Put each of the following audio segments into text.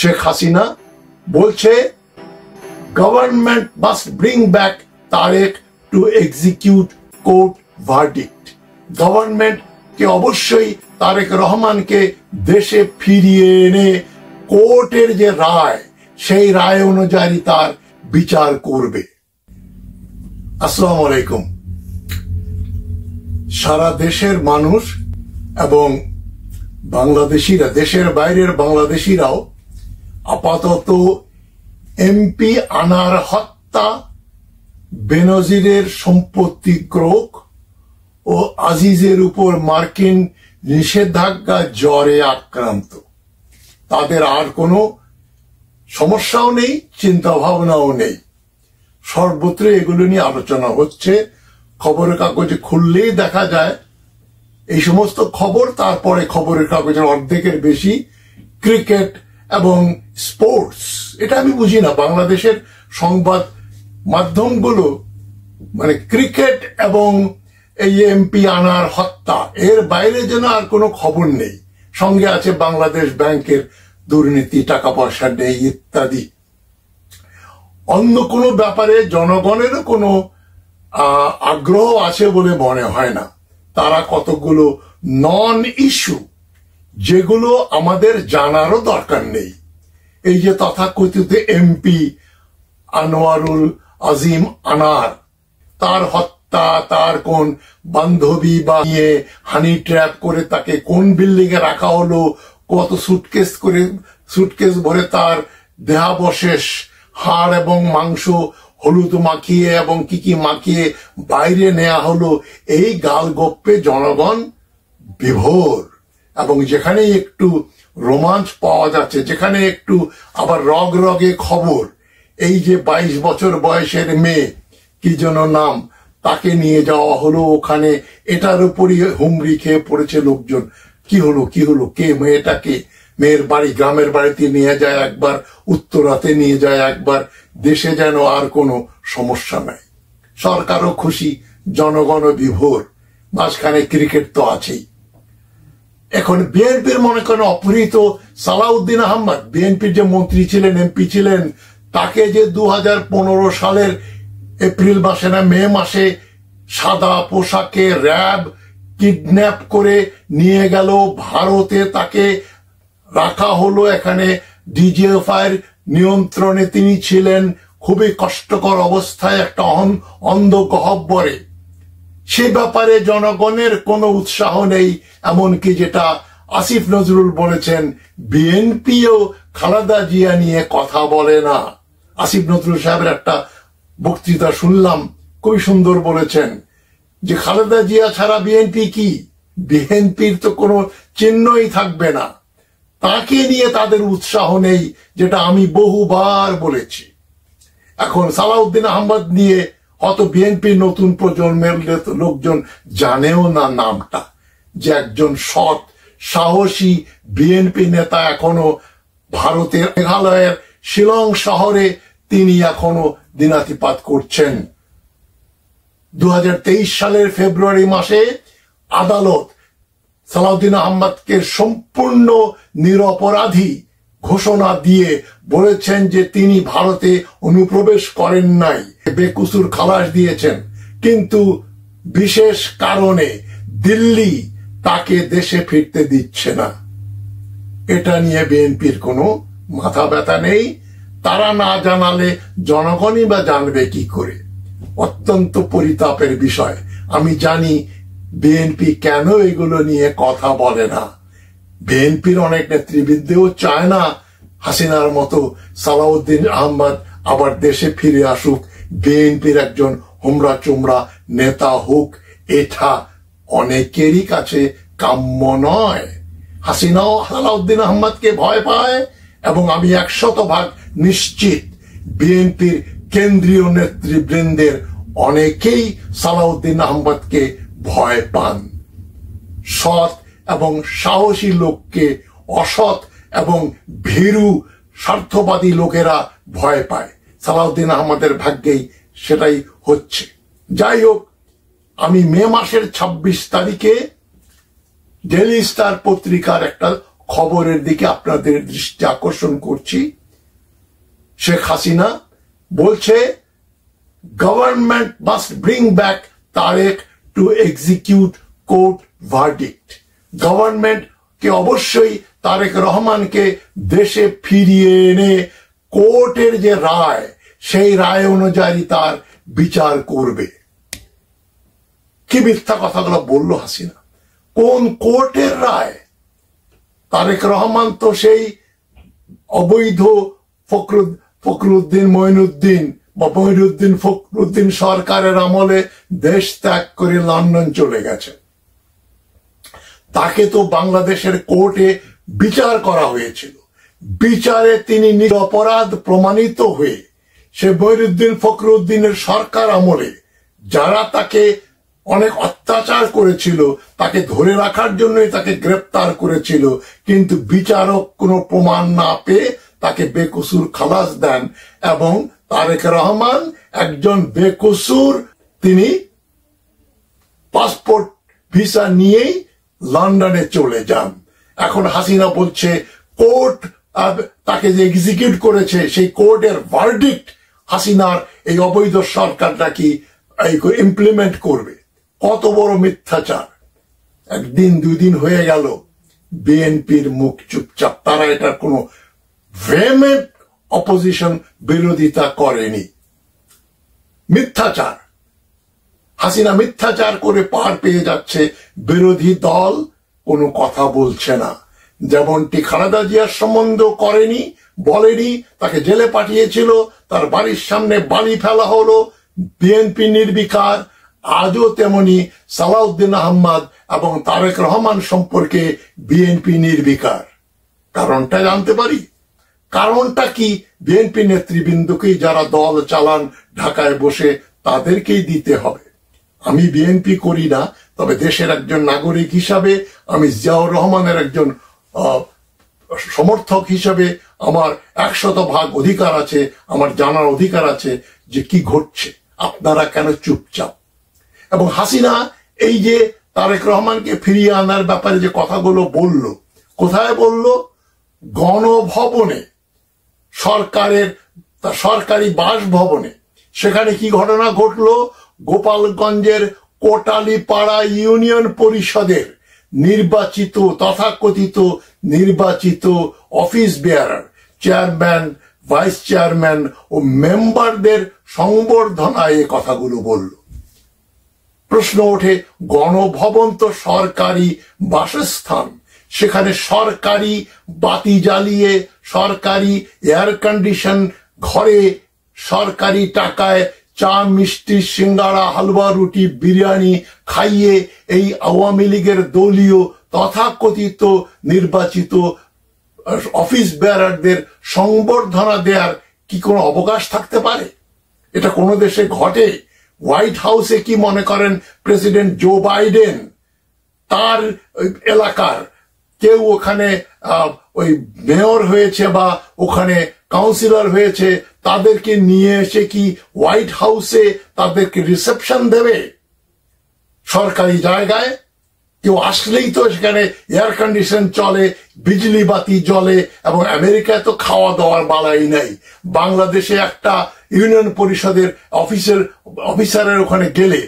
শেখ হাসিনা বলছে government must bring back Tarek to execute court verdict government কে অবশ্যই তারেক রহমানকে দেশে ফিরিয়ে এনে কোর্টের যে রায়, সেই রায় অনুযায়ী তার বিচার করবে। আসসালামু আলাইকুম। সারা দেশের মানুষ এবং বাংলাদেশিরা, দেশের বাইরের বাংলাদেশিরাও আপাতত এমপি আনার হত্যা, বেনজিরের সম্পত্তি ক্রোক ও আজিজের উপর মার্কিন নিষেধাজ্ঞা জ্বরে আক্রান্ত। তাদের আর কোনো সমস্যাও নেই চিন্তা ভাবনাও নেই। সর্বত্র এগুলো নিয়ে আলোচনা হচ্ছে। খবরের কাগজে খুললেই দেখা যায়, এই সমস্ত খবর, তারপরে খবরের কাগজের অর্ধেকের বেশি ক্রিকেট এবং স্পোর্টস এটা আমি বুঝি না, বাংলাদেশের সংবাদ মাধ্যমগুলো মানে ক্রিকেট এবং এই এমপি আনার হত্যা, এর বাইরে যেন আর কোনো খবর নেই। সঙ্গে আছে বাংলাদেশ ব্যাংকের দুর্নীতি টাকা পয়সা নেই, ইত্যাদি। অন্য কোনো ব্যাপারে জনগণেরও কোনো আগ্রহ আছে বলে মনে হয় না। তারা কতগুলো নন ইস্যু যেগুলো আমাদের জানারও দরকার নেই। এই যে তথাকথিত এমপি আনোয়ারুল আজিম আনার, তার হত্যা, তার কোন বান্ধবী বা নিয়ে হানি ট্র্যাপ করে তাকে কোন বিল্ডিং এ রাখা হলো, কত সুটকেস করে সুটকেস ভরে তার দেহাবশেষ, হাড় এবং মাংস হলুদ মাখিয়ে এবং কি কি মাখিয়ে বাইরে নেওয়া হলো, এই গাল গপ্পে জনগণ বিভোর। এবং যেখানে একটু রোমাঞ্চ পাওয়া যাচ্ছে, যেখানে একটু আবার রগ রগে খবর, এই যে বাইশ বছর বয়সের মেয়ে, কি যেন নাম, তাকে নিয়ে যাওয়া হলো ওখানে, এটার উপরই হুমড়ি খেয়ে পড়েছে লোকজন। কি হলো কি হলো, কে মেয়েটাকে? মেয়ের বাড়ি, গ্রামের বাড়িতে নিয়ে যায় একবার, উত্তরাতে নিয়ে যায় একবার, দেশে যেন আর কোনো সমস্যা নাই। সরকারও খুশি জনগণ বিভোর, মাঝখানে ক্রিকেট তো আছেই। এখন বিএনপির মনে করেন অপহৃত সালাউদ্দিন আহমদ, বিএনপির যে মন্ত্রী ছিলেন, এমপি ছিলেন, তাকে যে দু হাজার পনেরো সালের এপ্রিল মাসে না, মে মাসে সাদা পোশাকে র্যাব কিডন্যাপ করে নিয়ে গেল ভারতে, তাকে রাখা হলো এখানে ডিজিএফআইয়ের নিয়ন্ত্রণে তিনি ছিলেন। খুবই কষ্টকর অবস্থায় একটা অন্ধ গহব্বরে। সে ব্যাপারে জনগণের কোনো উৎসাহ নেই, এমনকি যেটা আসিফ নজরুল বলেছেন, বিএনপিও খালেদা জিয়া নিয়ে কথা বলে না। আসিফ নজরুল সাহেবের একটা বক্তৃতা শুনলাম, খুবই সুন্দর বলেছেন। যে খালেদা জিয়া ছাড়া বিএনপি কি? বিএনপির তো কোনো চিহ্নই থাকবে না। তাকে নিয়ে তাদের উৎসাহ নেই, যেটা আমি বহুবার বলেছি। এখন সালাউদ্দিন আহমদ নিয়ে হয়ত বিএনপির নতুন প্রজন্মের লোকজন জানেও না নামটা। যে একজন সৎ, সাহসী বিএনপি নেতা এখনও ভারতের মেঘালয়ের শিলং শহরে তিনি এখনও দিনাতিপাত করছেন। দু হাজার তেইশ সালের ফেব্রুয়ারি মাসে আদালত সালাউদ্দিন আহমদকে সম্পূর্ণ নিরপরাধী ঘোষণা দিয়ে বলেছেন যে তিনি ভারতে অনুপ্রবেশ করেন নাই। বেকুসুর খালাস দিয়েছেন। কিন্তু বিশেষ কারণে দিল্লি তাকে দেশে ফিরতে দিচ্ছে না। এটা নিয়ে বিএনপির কোনো মাথা ব্যথা নেই। তারা না জানালে জনগণই বা জানবে কি করে। অত্যন্ত পরিতাপের বিষয়। আমি জানি বিএনপি কেন এগুলো নিয়ে কথা বলে না। বিএনপির অনেক নেতৃবৃন্দেও চায় না হাসিনার মতো সালাউদ্দিন আহমদ আবার দেশে ফিরে আসুক, বিএনপির একজন হোমরা চোমরা নেতা হোক, এটা অনেকেরই কাছে কাম্য নয়। হাসিনাও সালাউদ্দিন আহমদকে ভয় পায় এবং আমি একশত ভাগ নিশ্চিত বিএনপির কেন্দ্রীয় নেতৃবৃন্দের অনেকেই সালাউদ্দিন আহমদকে ভয় পান। সৎ এবং সাহসী লোককে অসৎ এবং ভীরু স্বার্থবাদী লোকেরা ভয় পায়। সালাউদ্দিন আহমদের ভাগ্যেই সেটাই হচ্ছে। যাই হোক, আমি মে মাসের ২৬ তারিখে ডেলি স্টার পত্রিকার একটা খবরের দিকে আপনাদের দৃষ্টি আকর্ষণ করছি। শেখ হাসিনা বলছে government must bring back Tarek to execute court verdict government কে অবশ্যই তারেক রহমানকে দেশে ফিরিয়ে এনে কোর্টের যে রায় সেই রায় অনুযায়ী তার বিচার করবে কি মিথ্যা কথাগুলো বলল হাসিনা কোন কোর্টের রায় তারেক রহমান তো সেই অবৈধ ফখরুদ ফখরুদ্দিন মঈনুদ্দিন বা মঈনুদ্দিন ফখরুদ্দিন সরকারের আমলে দেশ ত্যাগ করে লন্ডন চলে গেছে। তাকে তো বাংলাদেশের কোর্টে বিচার করা হয়েছিল। বিচারে তিনি নিরপরাধ প্রমাণিত হয়ে সে মঈনুদ্দিন ফখরুদ্দিনের সরকার আমলে যারা তাকে অনেক অত্যাচার করেছিল, তাকে ধরে রাখার জন্যই তাকে গ্রেপ্তার করেছিল, কিন্তু বিচারক কোনো প্রমাণ না পেয়ে তাকে বেকসুর খালাস দেন এবং তারেক রহমান একজন বেকসুর, তিনি পাসপোর্ট ভিসা নিয়েই লন্ডনে চলে যান। এখন হাসিনা বলছে, কোর্ট তাকে যে এক্সিকিউট করেছে, সেই কোর্টের ভার্ডিক্ট হাসিনার এই অবৈধ সরকার নাকি ইমপ্লিমেন্ট করবে। কত বড় মিথ্যাচার। একদিন দুই দিন হয়ে গেল, বিএনপির মুখ চুপচাপ। তারা এটার কোন ভেমেন্ট অপোজিশন বিরোধিতা করেনি। মিথ্যাচার। হাসিনা মিথ্যাচার করে পার পেয়ে যাচ্ছে, বিরোধী দল কোনো কথা বলছে না। যেমনটি খালেদা জিয়ার সম্বন্ধ করেনি, বলেনি, তাকে জেলে পাঠিয়েছিল, তার বাড়ির সামনে বালি ফেলা হলো, বিএনপি নির্বিকার, আজও তেমনি সালাউদ্দিন আহম্মদ এবং তারেক রহমান সম্পর্কে বিএনপি নির্বিকার। কারণটা জানতে পারি? কারণটা কি? বিএনপি নেতৃবৃন্দকেই যারা দল চালান, ঢাকায় বসে তাদেরকেই দিতে হবে। আমি বিএনপি করি না, তবে দেশের একজন নাগরিক হিসাবে আমি জিয়াউর রহমানের একজন সমর্থক হিসাবে আমার একশত ভাগ অধিকার আছে, আমার জানার অধিকার আছে যে কি ঘটছে। আপনারা কেন চুপচাপ? এবং হাসিনা এই যে তারেক রহমানকে ফিরিয়ে আনার ব্যাপারে যে কথাগুলো বলল, কোথায় বলল? গণভবনে, সরকারের সরকারি বাসভবনে। সেখানে কি ঘটনা ঘটলো? গোপালগঞ্জের কোটালিপাড়া ইউনিয়ন পরিষদের নির্বাচিত, তথাকথিত নির্বাচিত office bearer chairman, vice chairman ও মেম্বারদের সংবর্ধনায় এ কথাগুলো বলল। প্রশ্ন ওঠে গণভবন তো সরকারি বাসস্থান, সেখানে সরকারি বাতি জ্বালিয়ে সরকারি এয়ার কন্ডিশন ঘরে সরকারি টাকায় চা, মিষ্টি, সিঙ্গাড়া, হালুয়া, রুটি, বিরিয়ানি খাইয়ে এই আওয়ামী লীগের দলীয় তথাকথিত নির্বাচিত অফিস বেয়ারারদের সংবর্ধনা দেওয়ার কি কোনো অবকাশ থাকতে পারে? এটা কোনো দেশে ঘটে? হোয়াইট হাউসে কি মনে করেন প্রেসিডেন্ট জো বাইডেন তার এলাকার কেউ ওখানে ওই মেয়র হয়েছে বা ওখানে কাউন্সিলর হয়েছে, তাদেরকে নিয়ে এসে কি হোয়াইট হাউসে তাদেরকে রিসেপশন দেবে? সরকারি জায়গায়? কেউ আসলেই তো সেখানে এয়ার কন্ডিশন চলে, বিজলি বাতি জ্বলে, এবং আমেরিকায় তো খাওয়া দাওয়ার বালাই নেই। বাংলাদেশে একটা ইউনিয়ন পরিষদের অফিসের, অফিসারের ওখানে গেলে,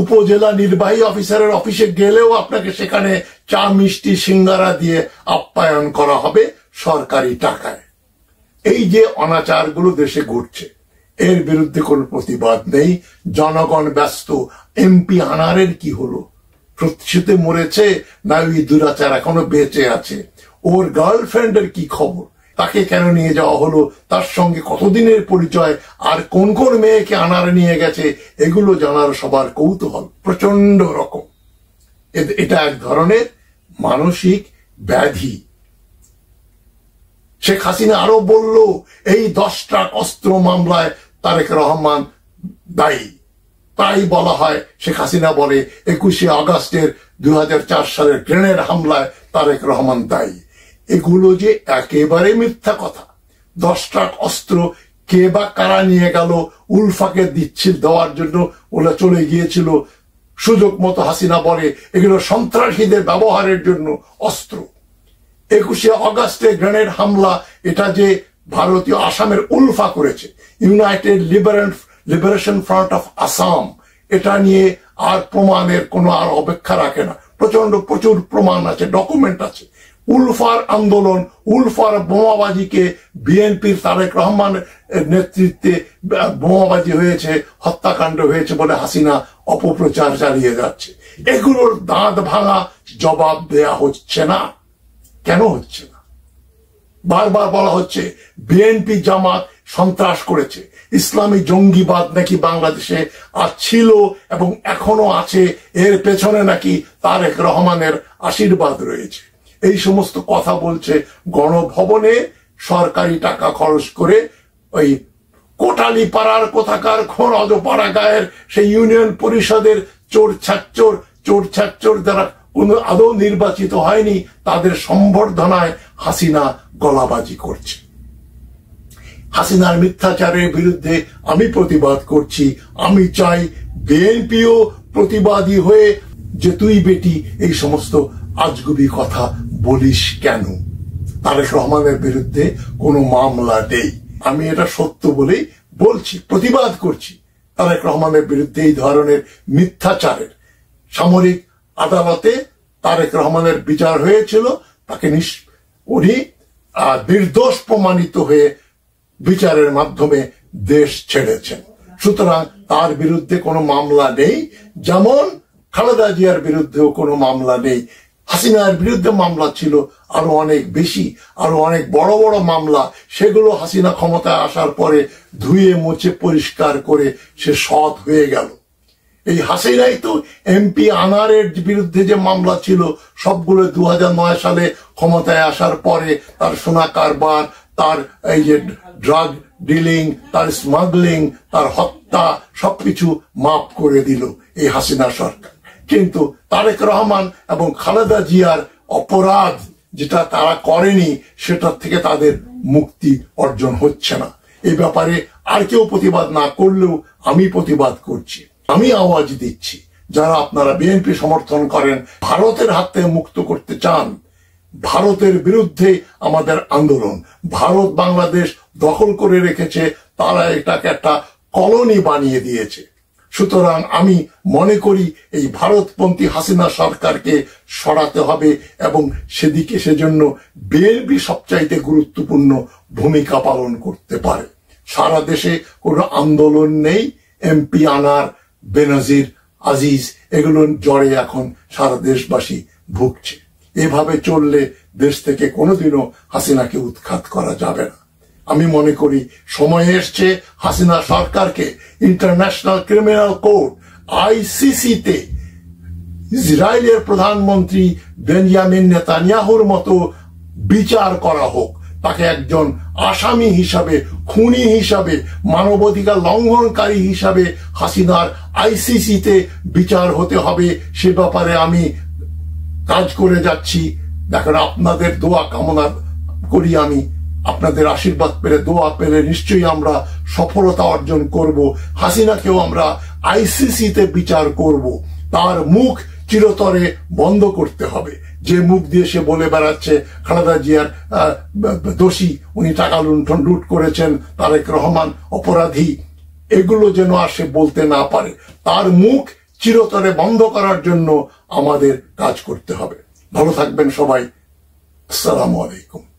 উপজেলা নির্বাহী অফিসারের অফিসে গেলেও আপনাকে সেখানে চা, মিষ্টি, সিঙ্গারা দিয়ে আপ্যায়ন করা হবে সরকারি টাকায়। এই যে অনাচারগুলো দেশে ঘটছে, এর বিরুদ্ধে কোনো প্রতিবাদ নেই। জনগণ ব্যস্ত। এমপি আনারের কি হলো? প্রতিশোধে মরেছে না ওই দুরাচার এখনও বেঁচে আছে? ওর গার্লফ্রেন্ডের কি খবর? তাকে কেন নিয়ে যাওয়া হলো? তার সঙ্গে কতদিনের পরিচয়? আর কোন কোন মেয়েকে আনারে নিয়ে গেছে? এগুলো জানার সবার কৌতূহল প্রচণ্ড রকম। এটা এক ধরনের মানসিক ব্যাধি। শেখ হাসিনা আরও বলল, এই দশটা অস্ত্র মামলায় তারেক রহমান দায়ী। তাই বলা হয়, শেখ হাসিনা বলে, একুশে আগস্টের দুই হাজার চার সালের গ্রেনেড হামলায় তারেক রহমান দায়ী। এগুলো যে একেবারে মিথ্যা কথা। দশ ট্রাক অস্ত্র কে বা কারা নিয়ে গেল, উলফাকে দিচ্ছিল দেওয়ার জন্য ওরা চলে গিয়েছিল। সুযোগ মতো হাসিনা বলে, এগুলো সন্ত্রাসীদের ব্যবহারের জন্য অস্ত্র। একুশে অগাস্টে গ্রেনেড হামলা, এটা যে ভারতীয় আসামের উলফা করেছে। United Liberation Front of Assam. এটা নিয়ে আর প্রমাণের কোনো আর অপেক্ষা রাখে না। প্রচণ্ড প্রচুর প্রমাণ আছে, ডকুমেন্ট আছে। উলফার আন্দোলন, উলফার বোমাবাজিকে বিএনপির তারেক রহমানের নেতৃত্বে বোমাবাজি হয়েছে, হত্যাকাণ্ড হয়েছে বলে হাসিনা অপপ্রচার চালিয়ে যাচ্ছে। এগুলোর দাঁত ভাঙা জবাব দেয়া হচ্ছে না। কেন হচ্ছে না? বারবার বলা হচ্ছে বিএনপি জামাত সন্ত্রাস করেছে। ইসলামী জঙ্গিবাদ নাকি বাংলাদেশে আর ছিল এবং এখনও আছে, এর পেছনে নাকি তারেক রহমানের আশীর্বাদ রয়েছে। এই সমস্ত কথা বলছে গণভবনে সরকারি টাকা খরচ করে ওই কোটালি পাড়ার কোথাকার খোঁজ পাড়া গায়ের সেই ইউনিয়ন পরিষদের চোর ছাচ্চোর চোর ছাচ্চোর যারা আদৌ নির্বাচিত হয়নি, তাদের সম্বর্ধনায় হাসিনা গলাবাজি করছে। হাসিনার মিথ্যাচারের বিরুদ্ধে আমি প্রতিবাদ করছি। আমি চাই বিএনপিও প্রতিবাদী হয়ে যে তুই বেটি, এই সমস্ত আজগুবি কথা বলিস কেন? তারেক রহমানের বিরুদ্ধে কোনো মামলা নেই। আমি এটা সত্য বলেই বলছি, প্রতিবাদ করছি। তারেক রহমানের বিরুদ্ধে এই ধরনের মিথ্যাচারের সামরিক আদালতে তারেক রহমানের বিচার হয়েছিল, তাকে উনি নির্দোষ প্রমাণিত হয়ে বিচারের মাধ্যমে দেশ ছেড়েছেন। সুতরাং তার বিরুদ্ধে কোনো মামলা নেই। যেমন খালেদা জিয়ার বিরুদ্ধেও কোনো মামলা নেই। হাসিনার বিরুদ্ধে মামলা ছিল আরও অনেক বেশি, আরও অনেক বড় বড় মামলা। সেগুলো হাসিনা ক্ষমতায় আসার পরে ধুয়ে মুছে পরিষ্কার করে সে সৎ হয়ে গেল। এই হাসিনাই তো এমপি আনারের বিরুদ্ধে যে মামলা ছিল, সবগুলো দু হাজার নয় সালে ক্ষমতায় আসার পরে তার সোনা কারবার, তার এই যে ড্রাগ ডিলিং তার স্মাগলিং তার হত্যা, সবকিছু মাফ করে দিল এই হাসিনা সরকার। কিন্তু তারেক রহমান এবং খালেদা জিয়ার অপরাধ যেটা তারা করেনি, সেটার থেকে তাদের মুক্তি অর্জন হচ্ছে না। এই ব্যাপারে আর কেউ প্রতিবাদ না করলেও আমি প্রতিবাদ করছি। আমি আওয়াজ দিচ্ছি। যারা আপনারা বিএনপি সমর্থন করেন, ভারতের হাত থেকে মুক্ত করতে চান, ভারতের বিরুদ্ধে আমাদের আন্দোলন। ভারত বাংলাদেশ দখল করে রেখেছে, তারা এটাকে একটা কলোনি বানিয়ে দিয়েছে। সুতরাং আমি মনে করি, এই ভারতপন্থী হাসিনা সরকারকে সরাতে হবে এবং সেদিকে সেজন্য বিএনপি সবচাইতে গুরুত্বপূর্ণ ভূমিকা পালন করতে পারে। সারা দেশে কোনো আন্দোলন নেই, এমপি আনার বেনজির, আজিজ এগুলোর জ্বরে এখন সারা দেশবাসী ভুগছে। এভাবে চললে দেশ থেকে কোনোদিনও হাসিনাকে উৎখাত করা যাবে না। আমি মনে করি সময় এসছে হাসিনা সরকারকে ইন্টারন্যাশনাল ক্রিমিনাল কোর্ট, আইসিসিতে ইসরায়েলের প্রধানমন্ত্রী বেঞ্জামিন নেতানিয়াহুর মতো বিচার করা হোক। তাকে একজন আসামি হিসাবে, খুনি হিসাবে, মানবাধিকার লঙ্ঘনকারী হিসাবে হাসিনার আইসিসিতে বিচার হতে হবে। সে ব্যাপারে আমি কাজ করে যাচ্ছি। দেখেন, আপনাদের দোয়া কামনা করি আমি। আপনাদের আশীর্বাদ পেলে, দোয়া পেলে নিশ্চয়ই আমরা সফলতা অর্জন করব। হাসিনাকেও আমরা আইসিসিতে বিচার করব। তার মুখ চিরতরে বন্ধ করতে হবে। যে মুখ দিয়ে সে বলে বেড়াচ্ছে, খালেদা জিয়ার দোষী, উনি টাকা লুণ্ঠন লুট করেছেন, তারেক রহমান অপরাধী। এগুলো যেন আর সে বলতে না পারে। তার মুখ চিরতরে বন্ধ করার জন্য আমাদের কাজ করতে হবে। ভালো থাকবেন সবাই। আসসালামু আলাইকুম।